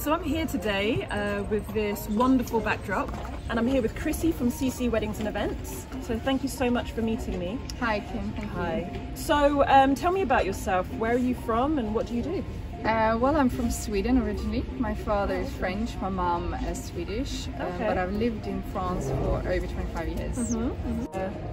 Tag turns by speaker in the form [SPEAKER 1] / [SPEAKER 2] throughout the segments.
[SPEAKER 1] So I'm here today uh, with this wonderful backdrop and I'm here with Chrissy from CC Weddings and Events. So thank you so much for meeting me.
[SPEAKER 2] Hi Kim, thank
[SPEAKER 1] Hi. So um, tell me about yourself. Where are you from and what do you do?
[SPEAKER 2] Uh, well, I'm from Sweden originally. My father is French, my mom is Swedish, um,
[SPEAKER 1] Okay.
[SPEAKER 2] but I've lived in France for over 25 years.
[SPEAKER 1] Mhm,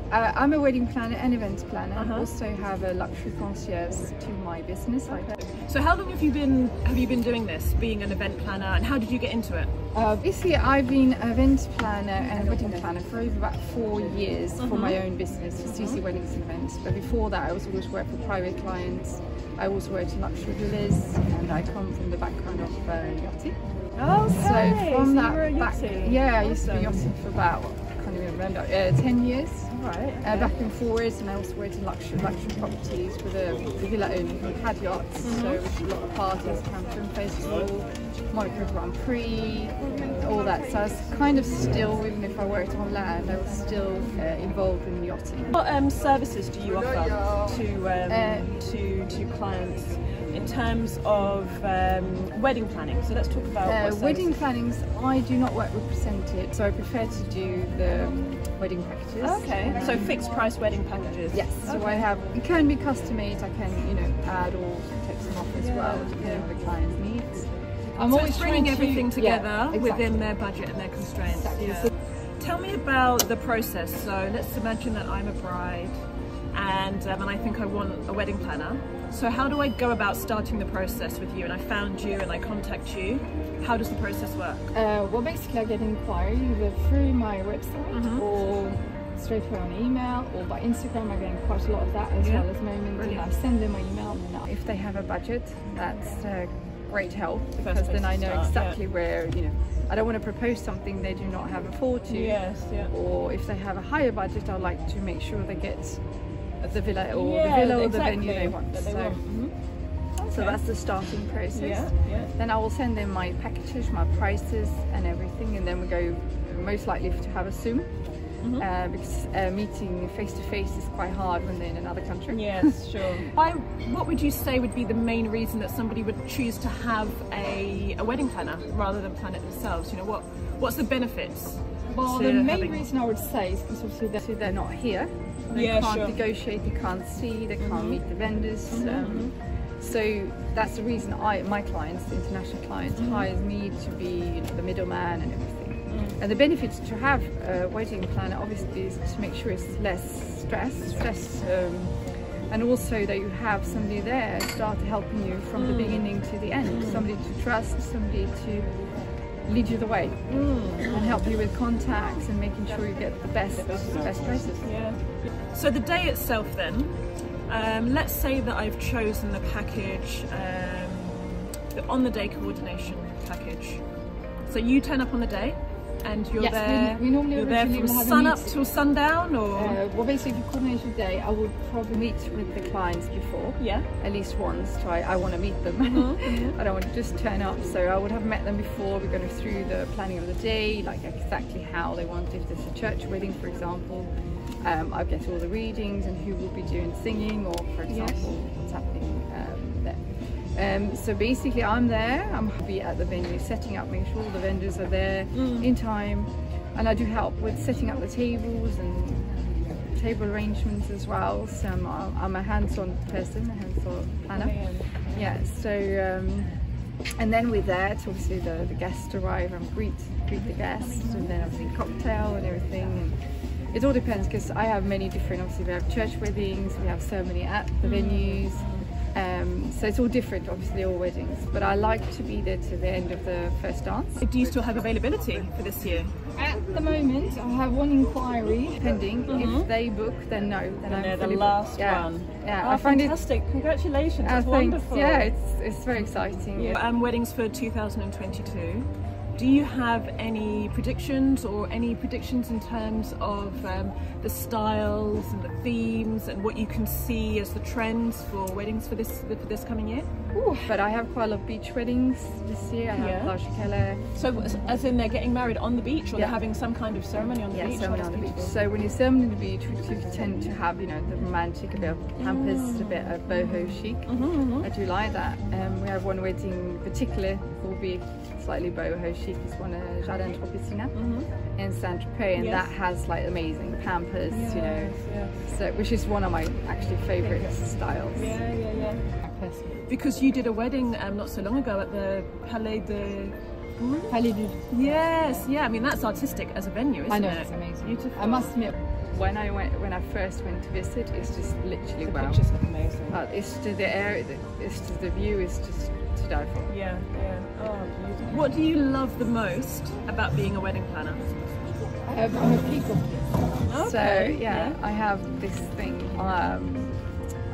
[SPEAKER 2] Uh, I'm a wedding planner and events planner. I
[SPEAKER 1] Uh-huh.
[SPEAKER 2] also have a luxury concierge to my business. Like
[SPEAKER 1] So how long have you been have you been doing this, being an event planner, and how did you get into it?
[SPEAKER 2] Uh, basically, I've been an event planner and a wedding planner for over about four years for my own business, for CC Weddings and Events. But before that, I was always worked for private clients. I also worked in luxury villas, and I come from the background of uh, yachting.
[SPEAKER 1] Okay.
[SPEAKER 2] So from
[SPEAKER 1] you
[SPEAKER 2] that back, yeah, I used to be yachting for about I can't even remember uh, ten years.
[SPEAKER 1] Right.
[SPEAKER 2] Uh, back and forwards, and I also worked in luxury luxury properties with a, the villa owner who had yachts,
[SPEAKER 1] Mm-hmm.
[SPEAKER 2] so a lot of parties, Cannes Film Festival, Monaco Grand Prix, all that. So I was kind of still, even if I worked on land, I was still uh, involved in yachting.
[SPEAKER 1] What um, services do you offer to um,
[SPEAKER 2] Uh,
[SPEAKER 1] to to clients in terms of um, wedding planning? So let's talk about
[SPEAKER 2] Uh, wedding plannings, I do not work with percentage, so I prefer to do the wedding packages.
[SPEAKER 1] Okay, so fixed price wedding packages.
[SPEAKER 2] Yes, so I have, it can be custom made, I can, you know, add or take some off as well, depending on the client's needs. I'm
[SPEAKER 1] so it's bringing
[SPEAKER 2] trying to-
[SPEAKER 1] everything
[SPEAKER 2] yeah,
[SPEAKER 1] together
[SPEAKER 2] exactly.
[SPEAKER 1] within their budget and their constraints.
[SPEAKER 2] Exactly.
[SPEAKER 1] Yeah.
[SPEAKER 2] So-
[SPEAKER 1] Tell me about the process. So let's imagine that I'm a bride and, um, and I think I want a wedding planner. So how do I go about starting the process with you? And I found you and I contact you. How does the process work?
[SPEAKER 2] Uh, well, basically, I get inquiry either through my website
[SPEAKER 1] Mhm.
[SPEAKER 2] or straight through on email or by Instagram. I get quite a lot of that as
[SPEAKER 1] Yeah.
[SPEAKER 2] well as moment. And I send them my email. And if they have a budget, that's uh, great help because then I know
[SPEAKER 1] start, yeah.
[SPEAKER 2] exactly where, you know, I don't want to propose something they do not have afford to.
[SPEAKER 1] Yes, yeah.
[SPEAKER 2] Or if they have a higher budget, I like to make sure they get the villa or
[SPEAKER 1] Yeah,
[SPEAKER 2] the villa or
[SPEAKER 1] exactly,
[SPEAKER 2] the venue they want.
[SPEAKER 1] that they
[SPEAKER 2] so,
[SPEAKER 1] want. Mhm.
[SPEAKER 2] so that's the starting process.
[SPEAKER 1] Yeah, yeah.
[SPEAKER 2] Then I will send them my packages, my prices, and everything, and then we go most likely to have a Zoom
[SPEAKER 1] Mhm.
[SPEAKER 2] uh, because uh, meeting face to face is quite hard when they're in another country.
[SPEAKER 1] Yes, sure. Why, what would you say would be the main reason that somebody would choose to have a, a wedding planner rather than plan it themselves? You know, what what's the benefits?
[SPEAKER 2] Well, the main
[SPEAKER 1] having-
[SPEAKER 2] reason I would say is because obviously they're, they're not here. They
[SPEAKER 1] Yeah,
[SPEAKER 2] can't
[SPEAKER 1] sure.
[SPEAKER 2] negotiate, they can't see, they can't meet the vendors. Um, so that's the reason I, my clients, the international clients, hires me to be you know, the middleman and everything. And the benefits to have a wedding planner obviously is to make sure it's less stress, stress, um, and also that you have somebody there start helping you from the beginning to the end, somebody to trust, somebody to lead you the way and help you with contacts and making sure you get the best, the best prices.
[SPEAKER 1] Yeah. So the day itself, then, um, let's say that I've chosen the package, um, the on the day coordination package. So you turn up on the day, and you're
[SPEAKER 2] Yes,
[SPEAKER 1] there.
[SPEAKER 2] we normally
[SPEAKER 1] you're there from sun up till sundown, or
[SPEAKER 2] Uh, well, basically, if you coordinate your day, I would probably meet with the clients before.
[SPEAKER 1] yeah.
[SPEAKER 2] At least once, try. I want to meet them.
[SPEAKER 1] Mm-hmm,
[SPEAKER 2] I don't want to just turn up. So I would have met them before. We're going through the planning of the day, like exactly how they want. If there's a church wedding, for example, um, I get all the readings and who will be doing singing, or for example, what's happening. Um, so basically, I'm there. I'm happy at the venue, setting up, making sure all the vendors are there
[SPEAKER 1] Mm.
[SPEAKER 2] in time, and I do help with setting up the tables and table arrangements as well. So I'm, I'm a hands-on person, a hands-on planner. Yeah. So um, and then with that, obviously the, the guests arrive and greet greet the guests, and then obviously cocktail and everything. And it all depends because I have many different. Obviously, we have church weddings, we have so many at the venues. Um, so it's all different, obviously, all weddings. But I like to be there to the end of the first dance.
[SPEAKER 1] Do you still have availability for this year?
[SPEAKER 2] At the moment, I have one inquiry pending. If they book, then no, then
[SPEAKER 1] And
[SPEAKER 2] I'm
[SPEAKER 1] they're the last
[SPEAKER 2] yeah.
[SPEAKER 1] one.
[SPEAKER 2] Yeah,
[SPEAKER 1] Oh,
[SPEAKER 2] I find it.
[SPEAKER 1] fantastic! Congratulations,
[SPEAKER 2] I
[SPEAKER 1] that's wonderful.
[SPEAKER 2] yeah, it's it's very exciting.
[SPEAKER 1] Yeah. Um, weddings for 2022. Do you have any predictions or any predictions in terms of um, the styles and the themes and what you can see as the trends for weddings for this for this coming year?
[SPEAKER 2] Ooh, but I have quite a lot of beach weddings this year. I have
[SPEAKER 1] Yeah. So, as- in they're getting married on the beach, or
[SPEAKER 2] Yeah.
[SPEAKER 1] they're having some kind of ceremony on the
[SPEAKER 2] yeah,
[SPEAKER 1] beach?
[SPEAKER 2] ceremony on the beach. So when you ceremony on the beach, we tend to have, you know, the romantic, a bit of campus, a bit of boho chic.
[SPEAKER 1] Mhm, mhm.
[SPEAKER 2] I do like that. Um, we have one wedding in particular will be slightly boho chic is one of Jardin Tropezina
[SPEAKER 1] Mm-hmm.
[SPEAKER 2] in Saint Tropez, and
[SPEAKER 1] Yes.
[SPEAKER 2] that has like amazing pampas, you know,
[SPEAKER 1] Yeah.
[SPEAKER 2] so which is one of my actually favourite styles.
[SPEAKER 1] Yeah, yeah, yeah.
[SPEAKER 2] Personally.
[SPEAKER 1] Because you did a wedding um, not so long ago at the Palais de.
[SPEAKER 2] Palais du
[SPEAKER 1] Yes, yeah. I mean that's artistic as a venue, isn't
[SPEAKER 2] I know
[SPEAKER 1] it?
[SPEAKER 2] it's amazing.
[SPEAKER 1] Beautiful.
[SPEAKER 2] I must admit, when I went, when I first went to visit, it's just literally
[SPEAKER 1] The
[SPEAKER 2] wow.
[SPEAKER 1] pictures look amazing.
[SPEAKER 2] Uh, it's just the air, the- it's just the view is just to die for.
[SPEAKER 1] Yeah, yeah. Oh, beautiful. What do you love the most about being a wedding planner?
[SPEAKER 2] I'm a people. So yeah,
[SPEAKER 1] yeah.
[SPEAKER 2] I have this thing. Um,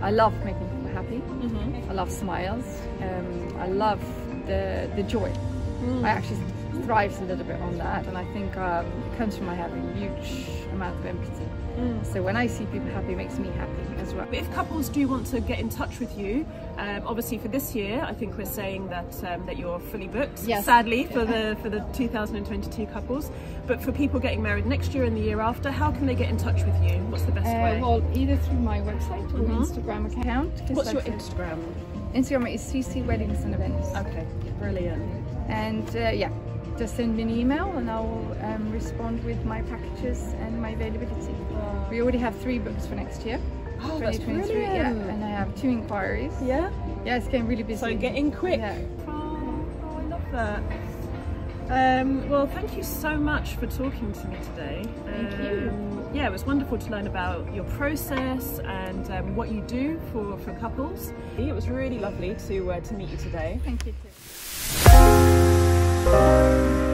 [SPEAKER 2] I love making people happy.
[SPEAKER 1] Mm-hmm.
[SPEAKER 2] I love smiles. Um, I love the the joy.
[SPEAKER 1] Mm.
[SPEAKER 2] I actually thrives a little bit on that, and I think um, it comes from my having a huge amount of empathy.
[SPEAKER 1] Mm.
[SPEAKER 2] So when I see people happy, it makes me happy as well.
[SPEAKER 1] If couples do want to get in touch with you, um, obviously for this year, I think we're saying that um, that you're fully booked.
[SPEAKER 2] Yes.
[SPEAKER 1] Sadly for the for the 2022 couples, but for people getting married next year and the year after, how can they get in touch with you? What's the best
[SPEAKER 2] Uh,
[SPEAKER 1] way?
[SPEAKER 2] well, either through my website or
[SPEAKER 1] Mhm.
[SPEAKER 2] Instagram account.
[SPEAKER 1] What's your Instagram?
[SPEAKER 2] Instagram is CC Weddings and Events.
[SPEAKER 1] Okay, brilliant.
[SPEAKER 2] And uh, yeah, just send me an email and I'll um, respond with my packages and my availability. We already have three books for next year.
[SPEAKER 1] Oh, that's
[SPEAKER 2] 2023, yeah, and I have two inquiries.
[SPEAKER 1] Yeah.
[SPEAKER 2] Yeah, it's getting really busy.
[SPEAKER 1] So get in quick.
[SPEAKER 2] Yeah.
[SPEAKER 1] Oh, oh, I love that. Um, well, thank you so much for talking to me today.
[SPEAKER 2] Thank you.
[SPEAKER 1] Um, Yeah, it was wonderful to learn about your process and um, what you do for, for couples. It was really lovely to uh, to meet you today.
[SPEAKER 2] Thank you. Too. Thank you.